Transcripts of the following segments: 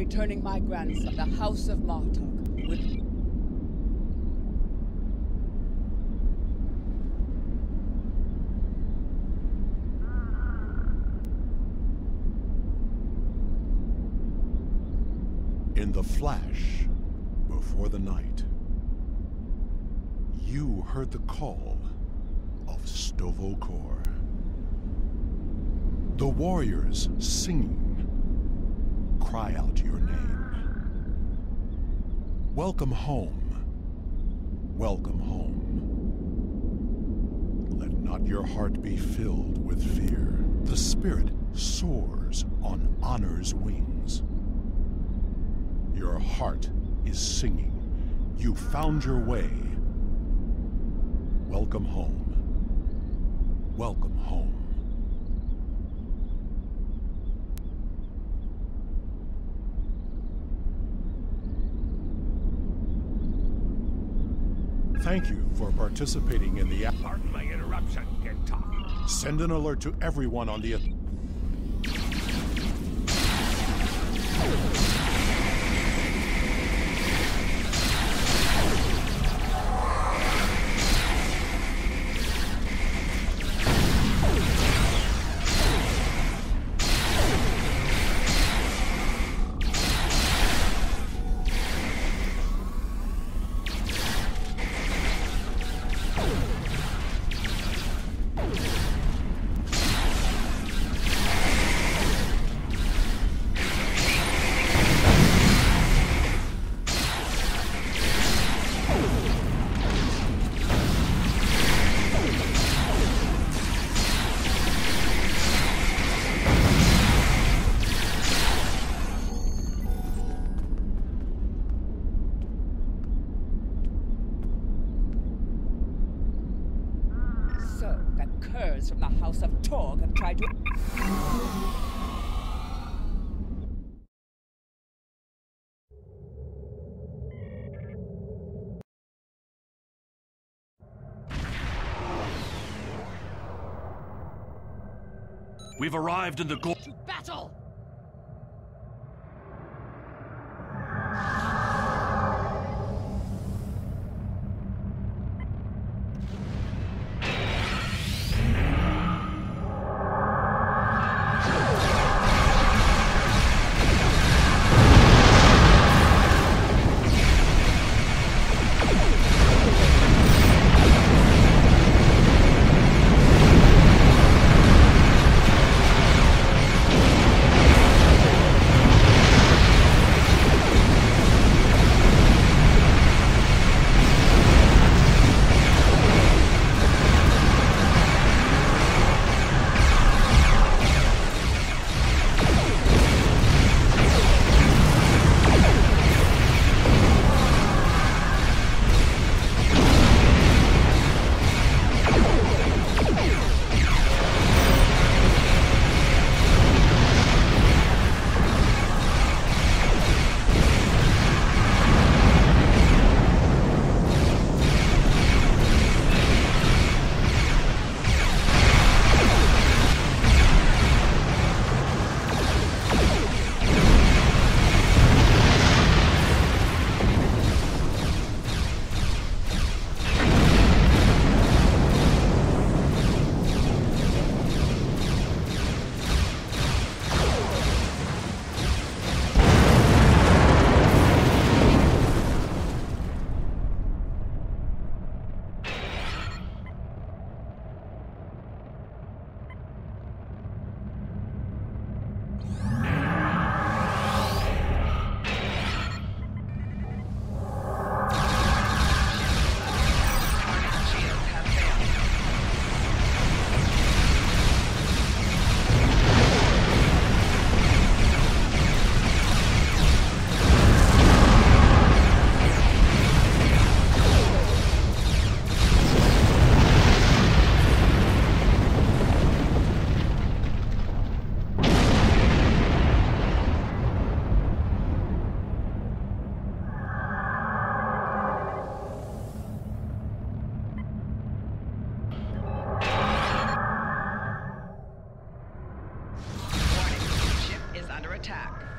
Returning my grandson, the House of Martok, with In the flash, before the night, you heard the call of Sto-vo-kor. The warriors singing cry out your name. Welcome home. Welcome home. Let not your heart be filled with fear. The spirit soars on honor's wings. Your heart is singing. You found your way. Welcome home. Welcome home. Thank you for participating in the... Pardon my interruption, Gintok. Send an alert to everyone on the... We've arrived in the goal. Battle! Attack.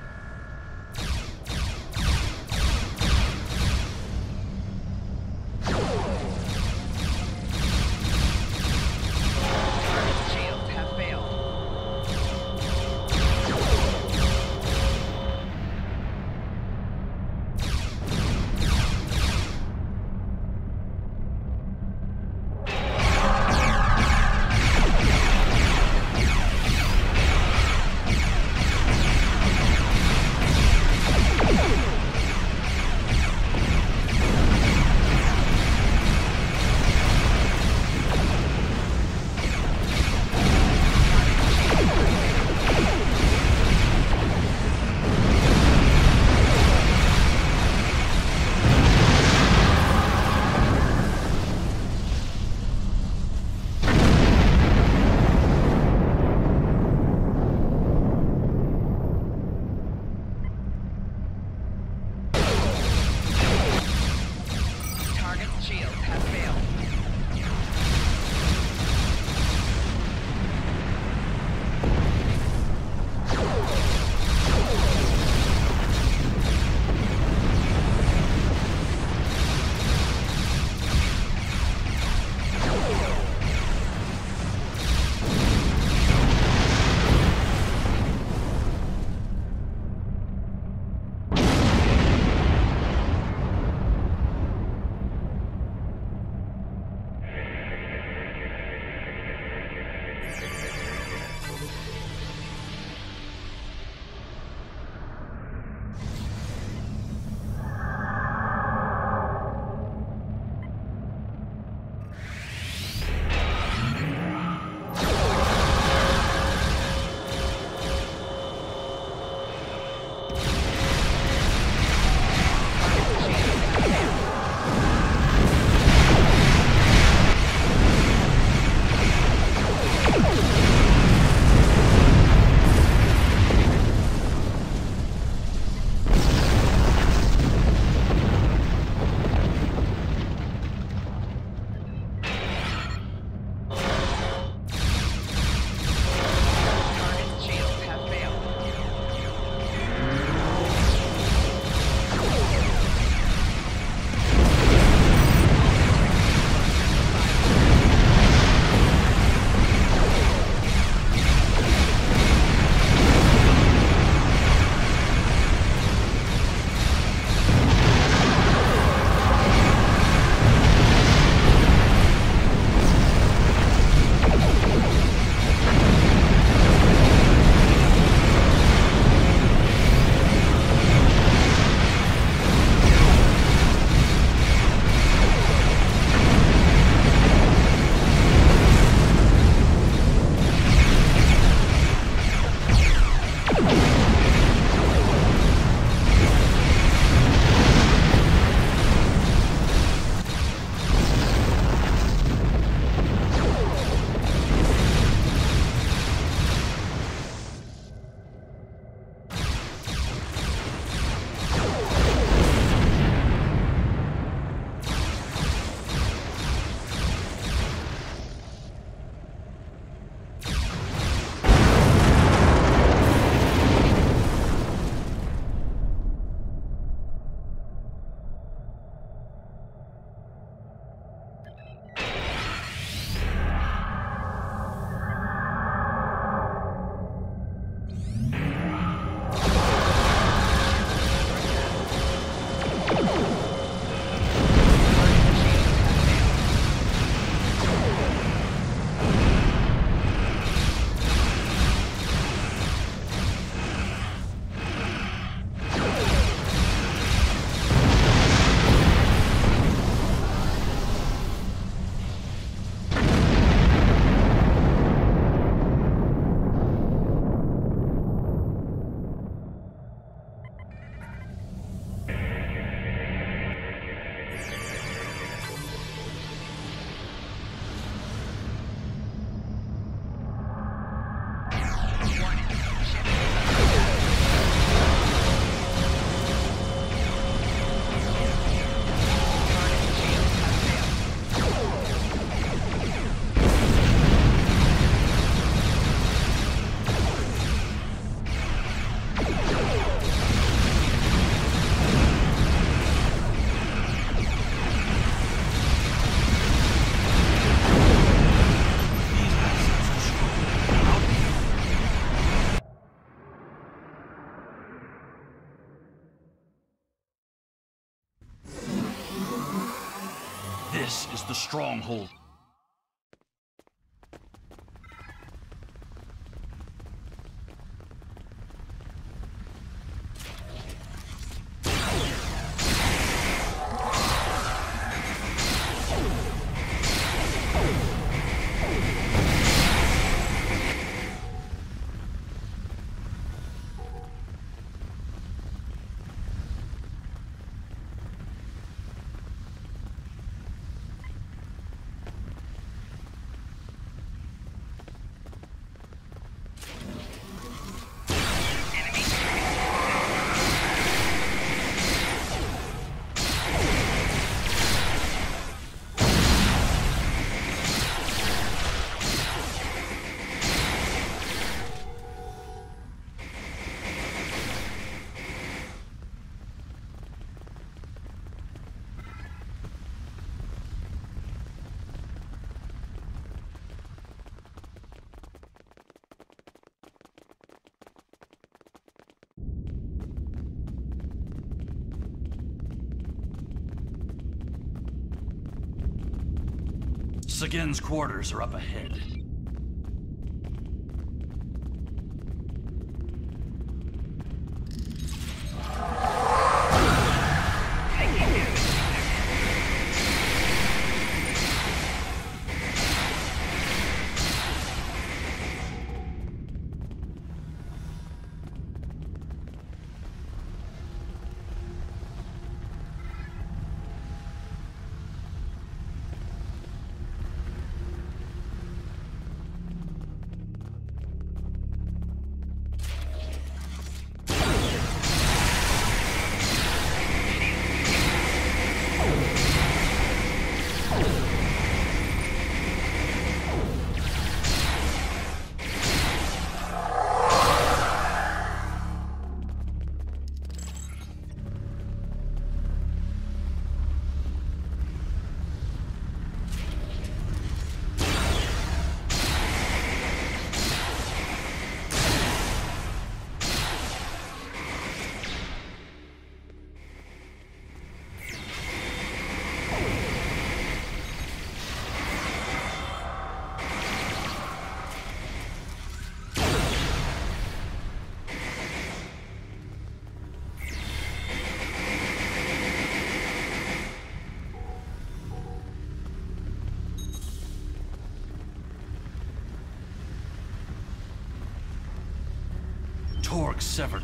This is the stronghold. Sagan's quarters are up ahead. Torg severed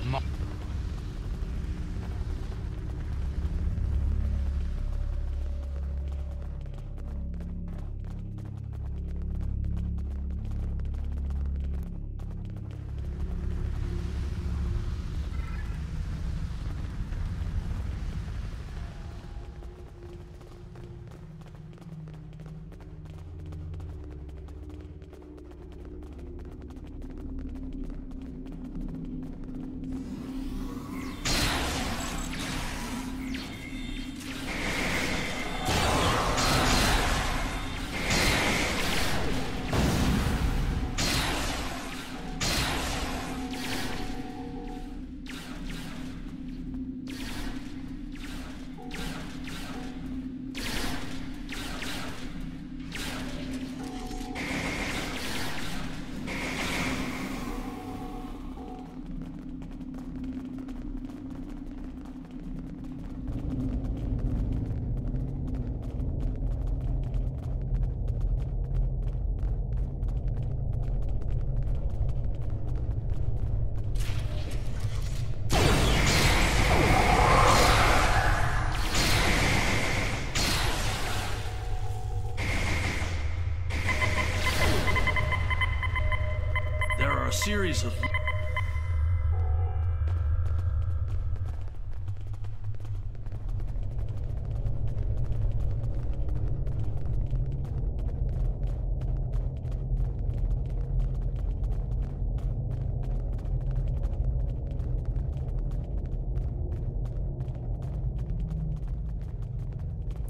a series of...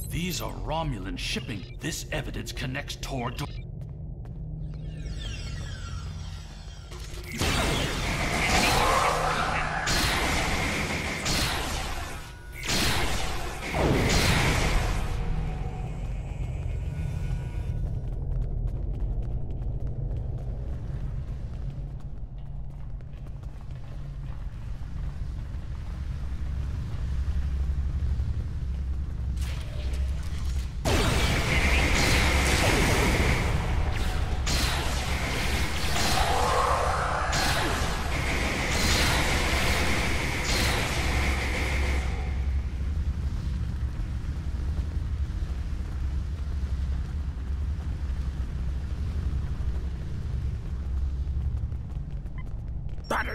These are Romulan shipping. This evidence connects toward... That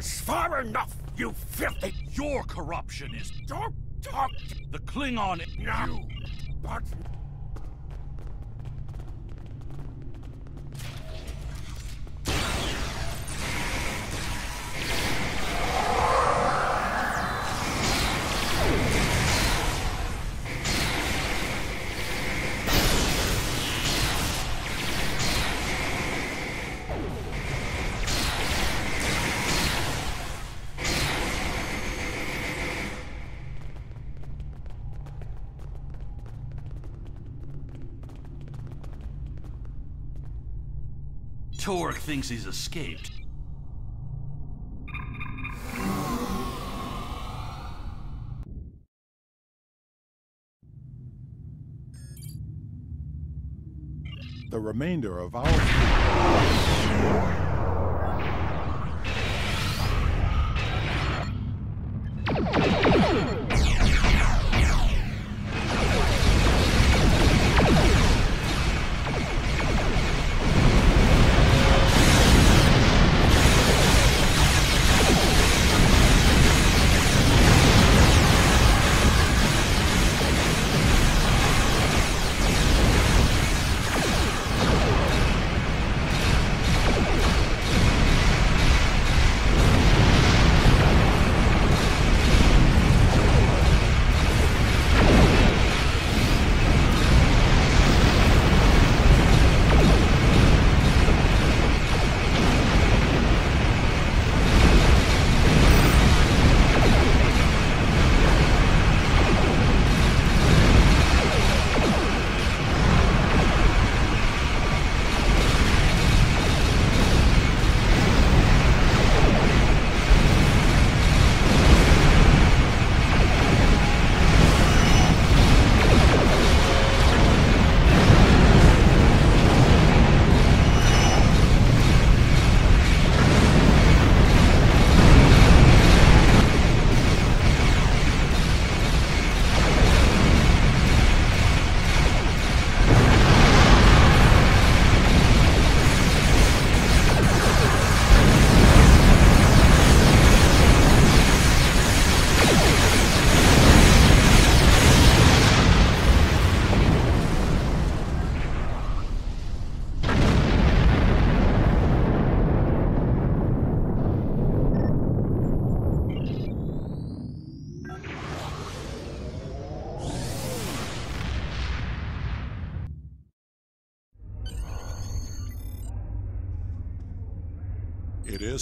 is far enough, you filthy... Your corruption is Don't talk the Klingon. now. You. But Torg thinks he's escaped. The remainder of our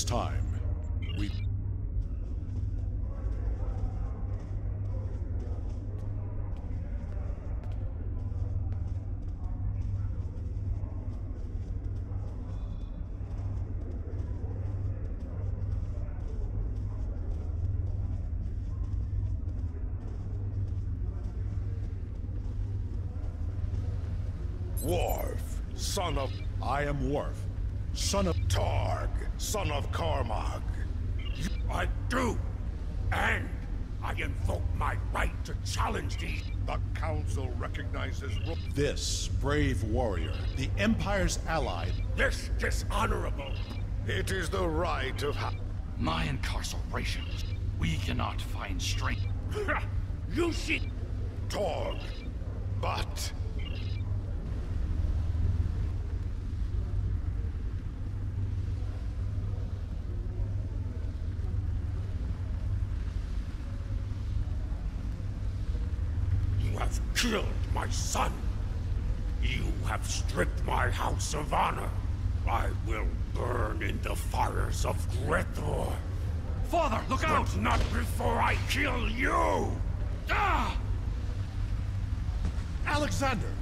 It is time. We Worf, son of I am Worf, son of Targ, son of Karmag. I do, and I invoke my right to challenge these. The Council recognizes this brave warrior, the Empire's ally. this dishonorable. It is the right of. My incarcerations. We cannot find strength. you see, Torg, but You have killed my son. You have stripped my house of honor. I will burn in the fires of Gre'thor. Father, look out! But not before I kill you! Ah! Alexander!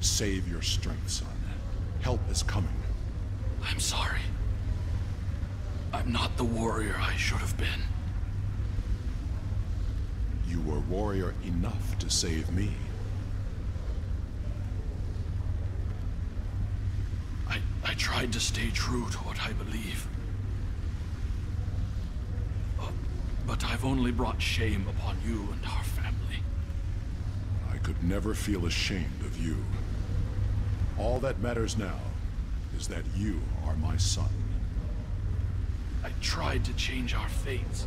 Save your strength, son. Help is coming. I'm sorry. I'm not the warrior I should have been. You were warrior enough to save me. I, I tried to stay true to what I believe. But, but I've only brought shame upon you and our family. I could never feel ashamed of you. All that matters now is that you are my son. I tried to change our fates.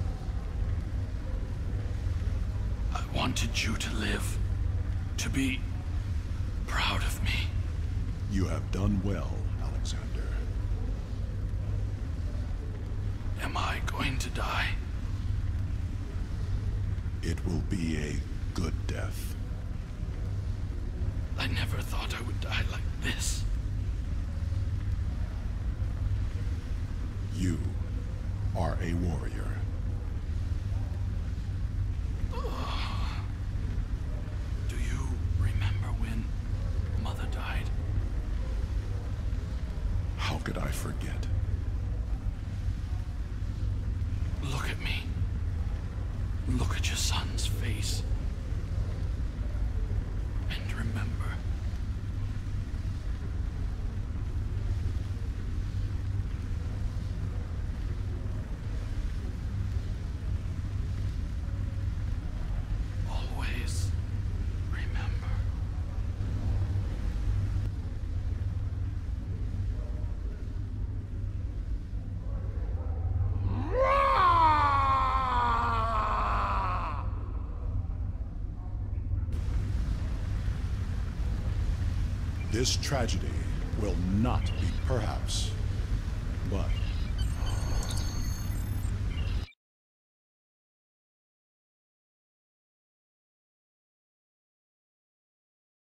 I wanted you to live, to be proud of me. You have done well, Alexander. Am I going to die? It will be a good death. I never thought I would die like this. You are a warrior. Do you remember when Mother died? How could I forget? Look at me. Look at your son's face. And remember. Always remember. This tragedy will not be perhaps,